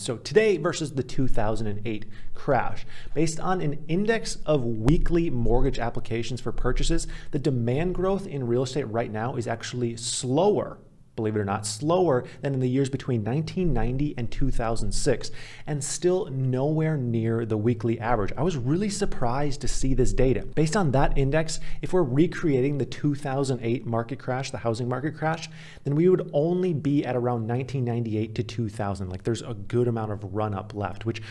So today versus the 2008 crash. Based on an index of weekly mortgage applications for purchases, the demand growth in real estate right now is actually slower believe it or not, slower than in the years between 1990 and 2006, and still nowhere near the weekly average. I was really surprised to see this data. Based on that index, if we're recreating the 2008 market crash, the housing market crash, then we would only be at around 1998 to 2000. Like there's a good amount of run up left, which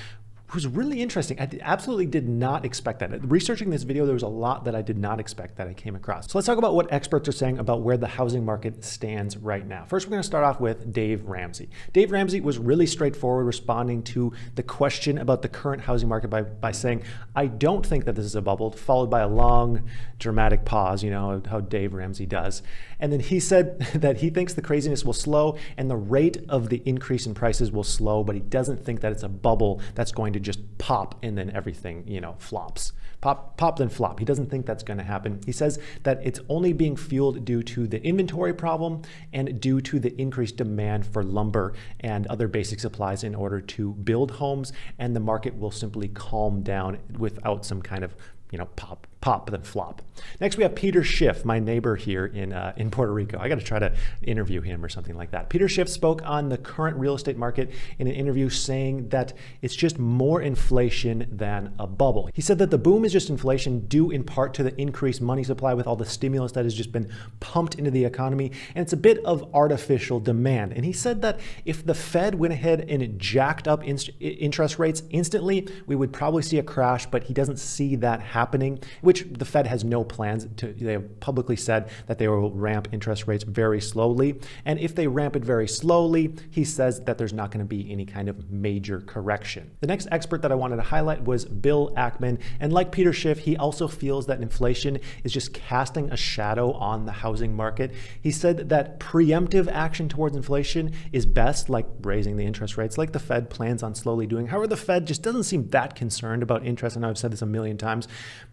was really interesting. I absolutely did not expect that. Researching this video, there was a lot that I did not expect that I came across. So let's talk about what experts are saying about where the housing market stands right now. First, we're going to start off with Dave Ramsey. Dave Ramsey was really straightforward responding to the question about the current housing market by, by saying, I don't think that this is a bubble, followed by a long, dramatic pause, you know, how Dave Ramsey does. And then he said that he thinks the craziness will slow and the rate of the increase in prices will slow, but he doesn't think that it's a bubble that's going to just pop and then everything, you know, flops. Pop, pop, then flop. He doesn't think that's going to happen. He says that it's only being fueled due to the inventory problem and due to the increased demand for lumber and other basic supplies in order to build homes, and the market will simply calm down without some kind of you know, pop, pop, then flop. Next, we have Peter Schiff, my neighbor here in, uh, in Puerto Rico. I got to try to interview him or something like that. Peter Schiff spoke on the current real estate market in an interview saying that it's just more inflation than a bubble. He said that the boom is just inflation due in part to the increased money supply with all the stimulus that has just been pumped into the economy, and it's a bit of artificial demand. And he said that if the Fed went ahead and jacked up in interest rates instantly, we would probably see a crash, but he doesn't see that happening happening, which the Fed has no plans to. They have publicly said that they will ramp interest rates very slowly. And if they ramp it very slowly, he says that there's not going to be any kind of major correction. The next expert that I wanted to highlight was Bill Ackman. And like Peter Schiff, he also feels that inflation is just casting a shadow on the housing market. He said that preemptive action towards inflation is best, like raising the interest rates, like the Fed plans on slowly doing. However, the Fed just doesn't seem that concerned about interest. Know I've said this a million times,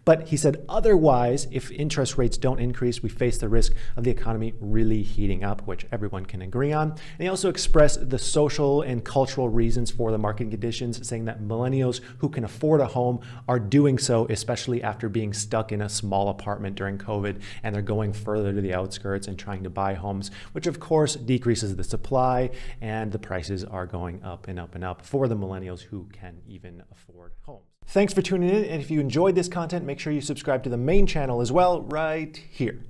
but he said, otherwise, if interest rates don't increase, we face the risk of the economy really heating up, which everyone can agree on. And he also expressed the social and cultural reasons for the market conditions, saying that millennials who can afford a home are doing so, especially after being stuck in a small apartment during COVID, and they're going further to the outskirts and trying to buy homes, which of course decreases the supply, and the prices are going up and up and up for the millennials who can even afford homes. Thanks for tuning in, and if you enjoyed this content, make sure you subscribe to the main channel as well right here.